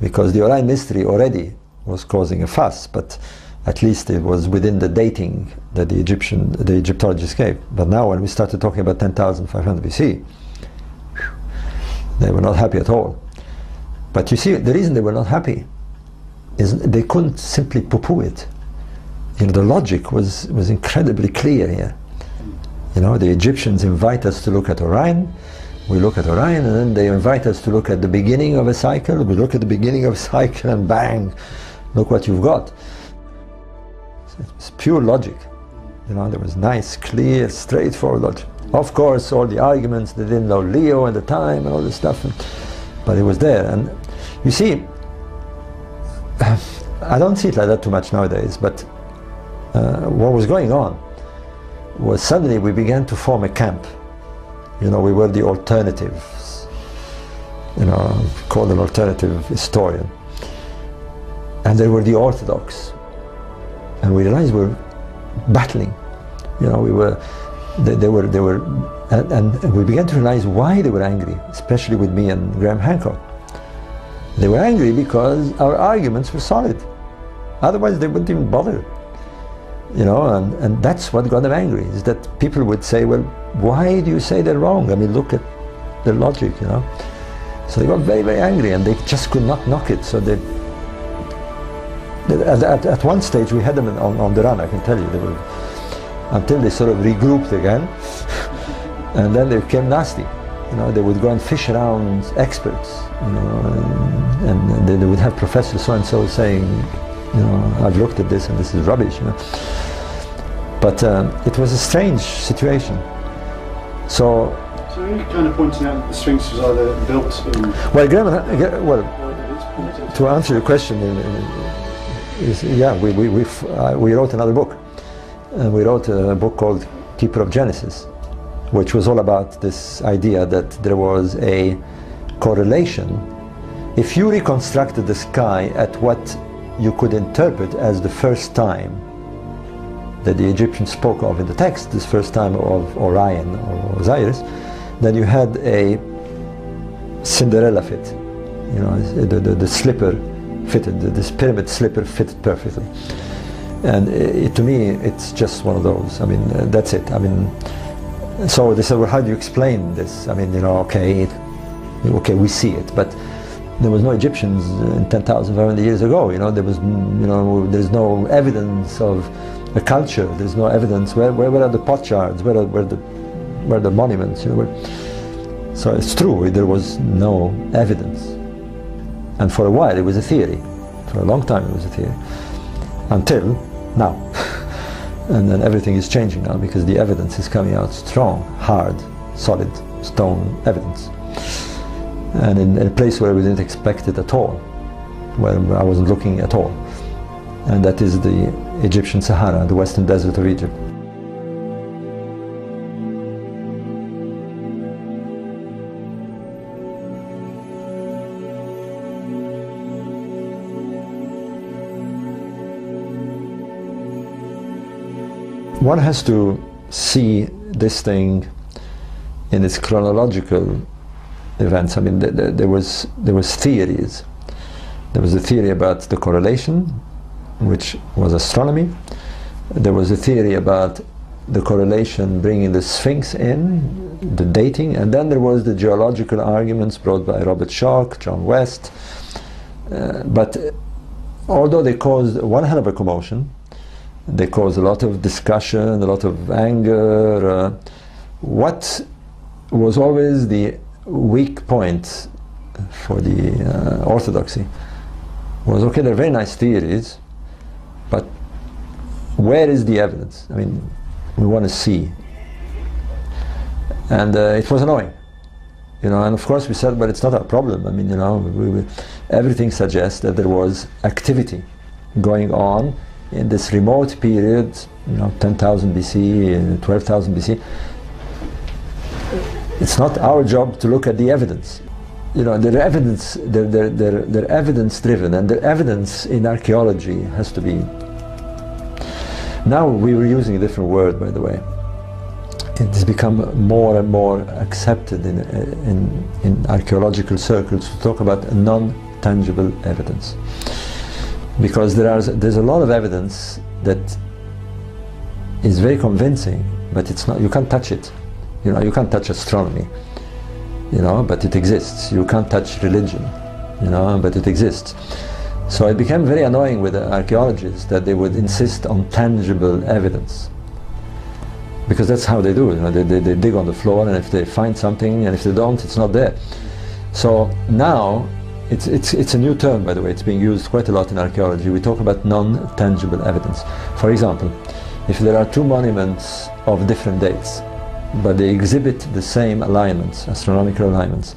Because the Orion mystery already was causing a fuss, but at least it was within the dating that the Egyptian, the Egyptologists gave. But now, when we started talking about 10,500 BC, they were not happy at all. But you see, the reason they were not happy is they couldn't simply poo-poo it. You know, the logic was, was incredibly clear here. You know, the Egyptians invite us to look at Orion, we look at Orion, and then they invite us to look at the beginning of a cycle, we look at the beginning of a cycle, and bang, look what you've got. It's pure logic. You know, there was nice, clear, straightforward logic. Of course, all the arguments, they didn't know Leo at the time and all this stuff, and, but it was there. And you see, I don't see it like that too much nowadays, but uh, what was going on was suddenly we began to form a camp. You know, we were the alternatives. You know, called an alternative historian. And they were the orthodox. And we realized we were battling. You know, we were, they, they were, they were, and, and we began to realize why they were angry, especially with me and Graham Hancock. They were angry because our arguments were solid. Otherwise, they wouldn't even bother you know, and, and that's what got them angry, is that people would say, well, why do you say they're wrong? I mean, look at the logic, you know. So they got very, very angry and they just could not knock it. So they, they at, at, at, one stage we had them on, on the run, I can tell you. They were, until they sort of regrouped again. and then they became nasty. You know, they would go and fish around experts, you know, and, and they would have Professor so-and-so saying, you know, I've looked at this and this is rubbish, you know. But um, it was a strange situation. So. So you're kind of pointing out that the Sphinx was either built. well, Graham, uh, well, to answer your question, is yeah, we we we, uh, we wrote another book, and we wrote a book called Keeper of Genesis, which was all about this idea that there was a correlation. If you reconstructed the sky at what you could interpret as the first time that the Egyptians spoke of in the text, this first time of Orion or Osiris, then you had a Cinderella fit. You know, the, the, the slipper fitted, this pyramid slipper fitted perfectly. And it, to me, it's just one of those. I mean, that's it. I mean, so they said, well, how do you explain this? I mean, you know, okay, okay, we see it, but there was no Egyptians uh, in 10,500 years ago. You know, there was, you know, there's no evidence of a culture. There's no evidence. Where, where, where are the potsherds? Where are, where the, where the monuments? You know, where, so it's true. There was no evidence, and for a while it was a theory. For a long time it was a theory, until now. and then everything is changing now because the evidence is coming out strong, hard, solid, stone evidence and in, in, a place where we didn't expect it at all, where I wasn't looking at all. And that is the Egyptian Sahara, the western desert of Egypt. One has to see this thing in its chronological events. I mean, th th there was there was theories. There was a theory about the correlation which was astronomy. There was a theory about the correlation bringing the Sphinx in, the dating, and then there was the geological arguments brought by Robert Schoch, John West. Uh, but although they caused one hell of a commotion, they caused a lot of discussion, a lot of anger. Uh, what was always the weak point for the uh, orthodoxy was okay, they're very nice theories, but where is the evidence? I mean, we want to see. And uh, it was annoying. You know, and of course we said, but it's not our problem. I mean, you know, we, we, everything suggests that there was activity going on in this remote period, you know, 10,000 BC, 12,000 BC. It's not our job to look at the evidence. You know, they're evidence, they're, they're, they're, they're evidence driven, and the evidence in archaeology has to be. Now we were using a different word, by the way. It has become more and more accepted in, in, in archaeological circles to talk about non tangible evidence because there are, there's a lot of evidence that is very convincing, but it's not, you can't touch it. You know, you can't touch astronomy, you know, but it exists. You can't touch religion, you know, but it exists. So it became very annoying with the archaeologists that they would insist on tangible evidence. Because that's how they do it. You know, they, they, they dig on the floor and if they find something and if they don't, it's not there. So now it's, it's, it's a new term, by the way. It's being used quite a lot in archaeology. We talk about non-tangible evidence. For example, if there are two monuments of different dates, but they exhibit the same alignments, astronomical alignments,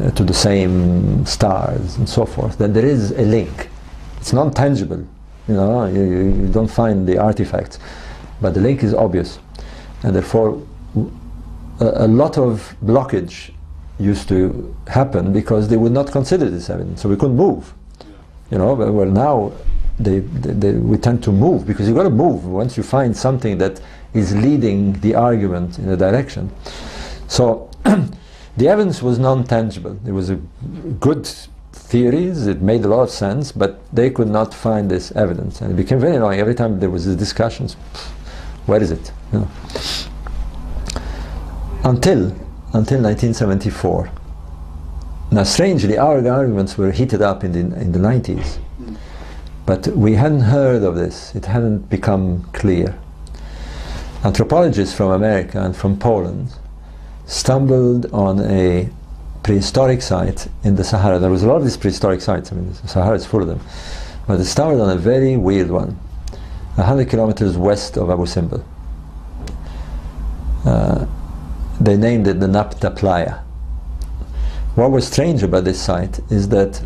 uh, to the same stars and so forth, then there is a link. It's non-tangible. You know, you, you don't find the artifacts, but the link is obvious, and therefore a, a lot of blockage used to happen because they would not consider this evidence, so we couldn't move. You know, well now they, they, they, we tend to move because you've got to move once you find something that is leading the argument in a direction. So the evidence was non-tangible. It was a good theories, it made a lot of sense, but they could not find this evidence. And it became very annoying. Every time there was these discussions, where is it? You know. Until until 1974. Now, strangely, our arguments were heated up in the, in the 90s, hmm. but we hadn't heard of this, it hadn't become clear. Anthropologists from America and from Poland stumbled on a prehistoric site in the Sahara. There was a lot of these prehistoric sites, I mean, the Sahara is full of them, but they stumbled on a very weird one, 100 kilometers west of Abu Simbel. Uh, they named it the Nabta Playa. What was strange about this site is that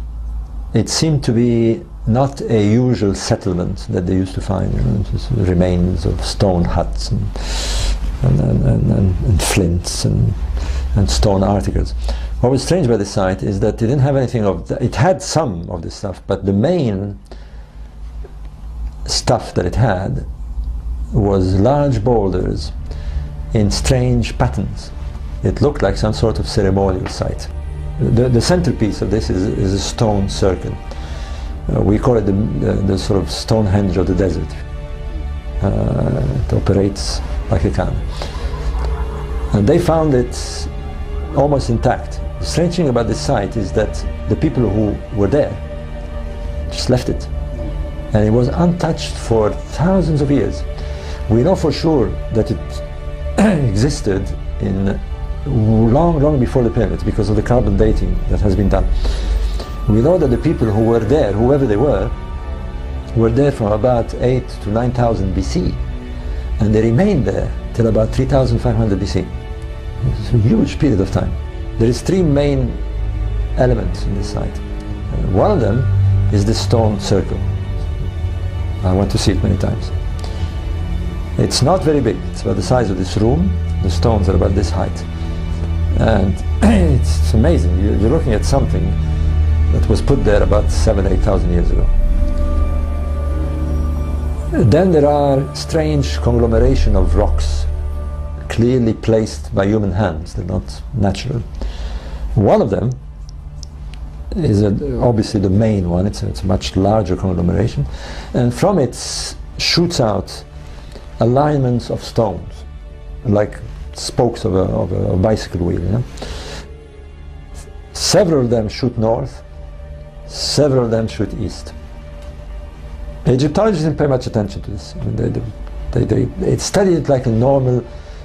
it seemed to be not a usual settlement that they used to find, you know, just remains of stone huts and, and, and, and, and flints and, and stone articles. What was strange about this site is that it didn't have anything of, the, it had some of this stuff, but the main stuff that it had was large boulders in strange patterns. It looked like some sort of ceremonial site. The, the centerpiece of this is, is a stone circle. Uh, we call it the, the, sort of Stonehenge of the desert. Uh, it operates like a can. And they found it almost intact. The strange thing about this site is that the people who were there just left it. And it was untouched for thousands of years. We know for sure that it existed in long, long before the pyramids because of the carbon dating that has been done. We know that the people who were there, whoever they were, were there from about 8 to 9000 BC and they remained there till about 3500 BC. It's a huge period of time. There is three main elements in this site. Uh, one of them is the stone circle. I want to see it many times. It's not very big. It's about the size of this room. The stones are about this height. And it's amazing. You're looking at something that was put there about seven, eight thousand years ago. Then there are strange conglomeration of rocks, clearly placed by human hands. They're not natural. One of them is a, obviously the main one. It's a, it's a much larger conglomeration, and from it shoots out alignments of stones, like spokes of a, of a bicycle wheel. Several of them shoot north, several of them shoot east. Egyptologists didn't pay much attention to this. I mean, they, they, they, studied it like a normal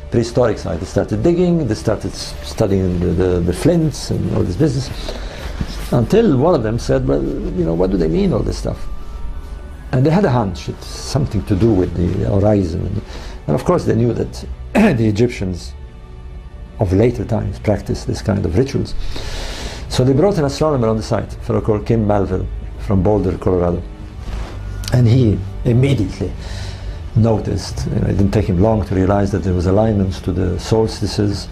prehistoric site. They started digging, they started studying the, the, the flints and all this business, until one of them said, well, you know, what do they mean, all this stuff? And they had a hunch, it's something to do with the horizon. And of course they knew that the Egyptians of later times practiced this kind of rituals. So they brought an astronomer on the site, a fellow called Kim Malville from Boulder, Colorado. And he immediately noticed, you know, it didn't take him long to realize that there was alignments to the solstices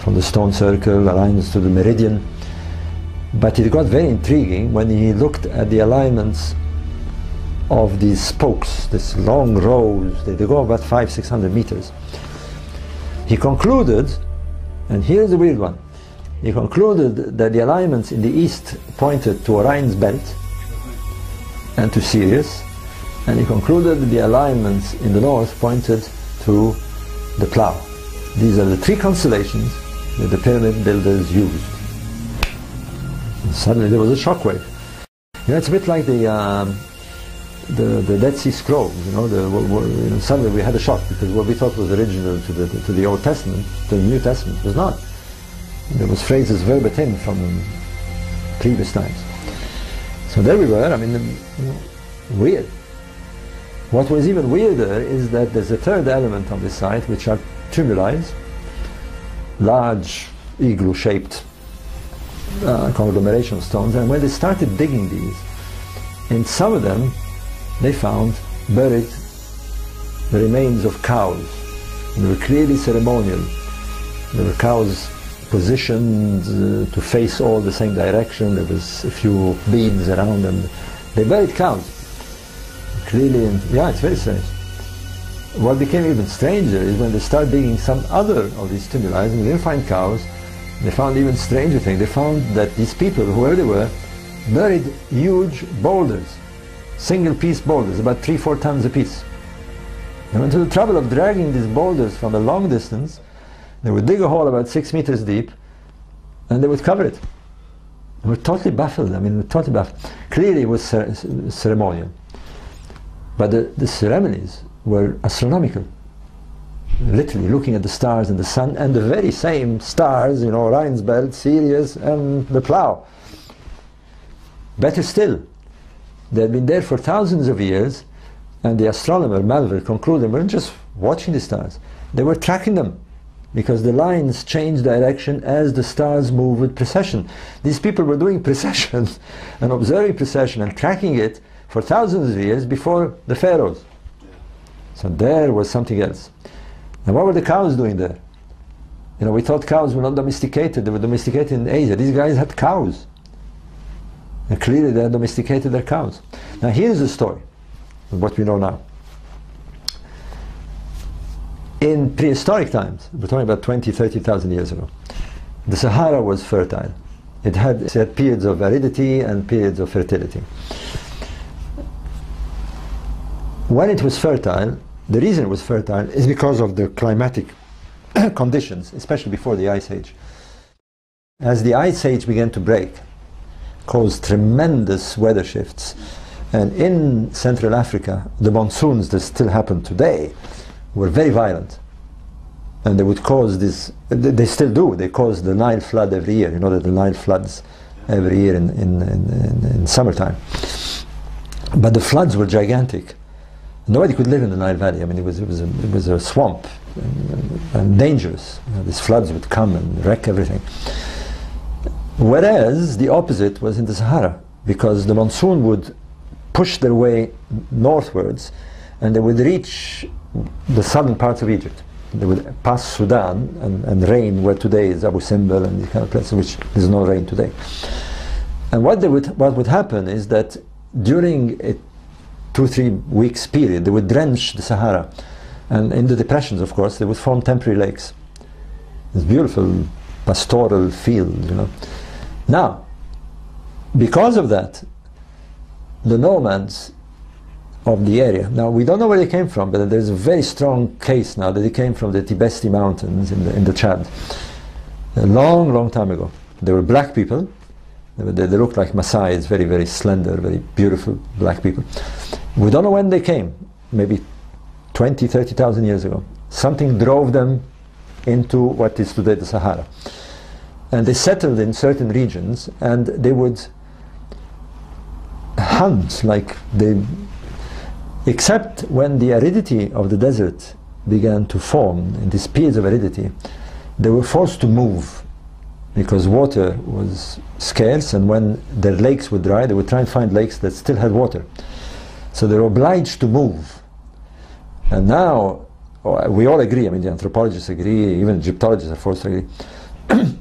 from the stone circle, alignments to the meridian. But it got very intriguing when he looked at the alignments of these spokes, these long rows, they, they go about five, six hundred meters. He concluded, and here's the weird one, he concluded that the alignments in the east pointed to Orion's belt and to Sirius, and he concluded that the alignments in the north pointed to the plough. These are the three constellations that the pyramid builders used. And suddenly there was a shockwave. You know, it's a bit like the um, the, the Dead Sea Scrolls. You know, the, you know, suddenly we had a shock because what we thought was original to the to the Old Testament, to the New Testament, was not. There was phrases verbatim from previous times. So there we were. I mean, you know, weird. What was even weirder is that there's a third element on this site, which are tumuli, large igloo-shaped uh, conglomeration of stones. And when they started digging these, in some of them, they found buried the remains of cows. They were clearly ceremonial. There were cows positioned uh, to face all the same direction. There was a few beads around them. They buried cows. Clearly, yeah, it's very strange. What became even stranger is when they started digging some other of these tumuli, and they didn't find cows. They found even stranger thing. They found that these people, whoever they were, buried huge boulders, single piece boulders, about three, four tons a piece. They went to the trouble of dragging these boulders from a long distance they would dig a hole about six meters deep and they would cover it. They were totally baffled. I mean, totally baffled. Clearly, it was ceremonial. But the, the ceremonies were astronomical. Literally looking at the stars and the sun and the very same stars, you know, Orion's belt, Sirius, and the plough. Better still, they had been there for thousands of years, and the astronomer Malville concluded weren't just watching the stars, they were tracking them because the lines change direction as the stars move with precession. These people were doing precession and observing precession and tracking it for thousands of years before the pharaohs. So there was something else. And what were the cows doing there? You know, we thought cows were not domesticated, they were domesticated in Asia. These guys had cows. And clearly they had domesticated their cows. Now here's the story, what we know now in prehistoric times, we're talking about 20, 30,000 years ago, the Sahara was fertile. It had, it had periods of aridity and periods of fertility. When it was fertile, the reason it was fertile is because of the climatic conditions, especially before the Ice Age. As the Ice Age began to break, caused tremendous weather shifts, and in Central Africa, the monsoons that still happen today were very violent. And they would cause this, they still do, they cause the Nile flood every year. You know that the Nile floods every year in, in, in, in summertime. But the floods were gigantic. Nobody could live in the Nile Valley. I mean, it was, it was, a, it was a swamp and, and dangerous. You know, these floods would come and wreck everything. Whereas the opposite was in the Sahara, because the monsoon would push their way northwards and they would reach the southern parts of Egypt. They would pass Sudan and, and rain where today is Abu Simbel and these kind of places, which there's no rain today. And what, they would, what would happen is that during a two, three weeks period, they would drench the Sahara. And in the depressions, of course, they would form temporary lakes. This beautiful pastoral field, you know. Now, because of that, the nomads of the area. Now we don't know where they came from, but there's a very strong case now that they came from the Tibesti Mountains in the, in the Chad. A long, long time ago. They were black people. They, were- they, they looked like Maasais, very, very slender, very beautiful black people. We don't know when they came. Maybe 20, 30,000 years ago. Something drove them into what is today the Sahara. And they settled in certain regions and they would hunt like they except when the aridity of the desert began to form in these periods of aridity they were forced to move because water was scarce and when their lakes would dry they would try and find lakes that still had water. So they were obliged to move. And now oh, we all agree i mean the anthropologists agree even egyptologists are forced to agree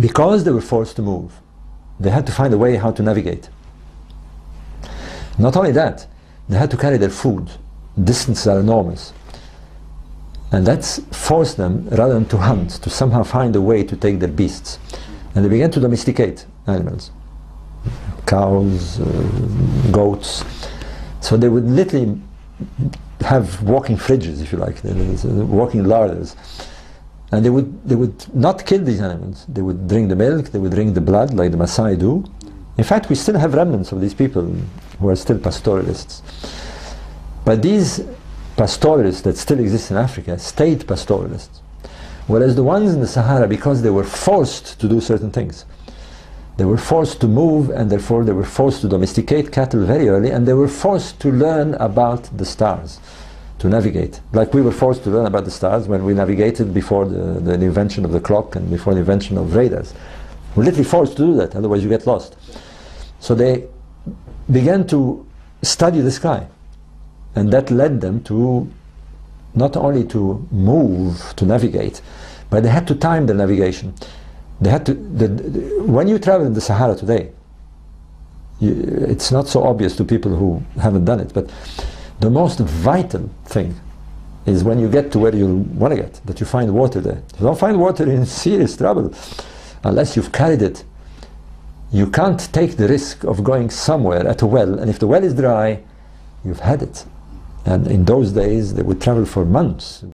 because they were forced to move they had to find a way how to navigate. Not only that, they had to carry their food. Distances are enormous. And that's forced them, rather than to hunt, to somehow find a way to take their beasts. And they began to domesticate animals cows, uh, goats. So they would literally have walking fridges, if you like, uh, walking larders. And they would, they would not kill these animals. They would drink the milk, they would drink the blood, like the Maasai do. In fact, we still have remnants of these people who are still pastoralists. But these pastoralists that still exist in Africa stayed pastoralists. Whereas the ones in the Sahara, because they were forced to do certain things, they were forced to move and therefore they were forced to domesticate cattle very early and they were forced to learn about the stars, to navigate. Like we were forced to learn about the stars when we navigated before the, the invention of the clock and before the invention of radars. We're literally forced to do that, otherwise you get lost. So they began to study the sky. And that led them to not only to move, to navigate, but they had to time the navigation. They had to, the, the, when you travel in the Sahara today, you, it's not so obvious to people who haven't done it, but the most vital thing is when you get to where you want to get, that you find water there. If you don't find water, you're in serious trouble unless you've carried it. You can't take the risk of going somewhere at a well, and if the well is dry, you've had it. And in those days, they would travel for months.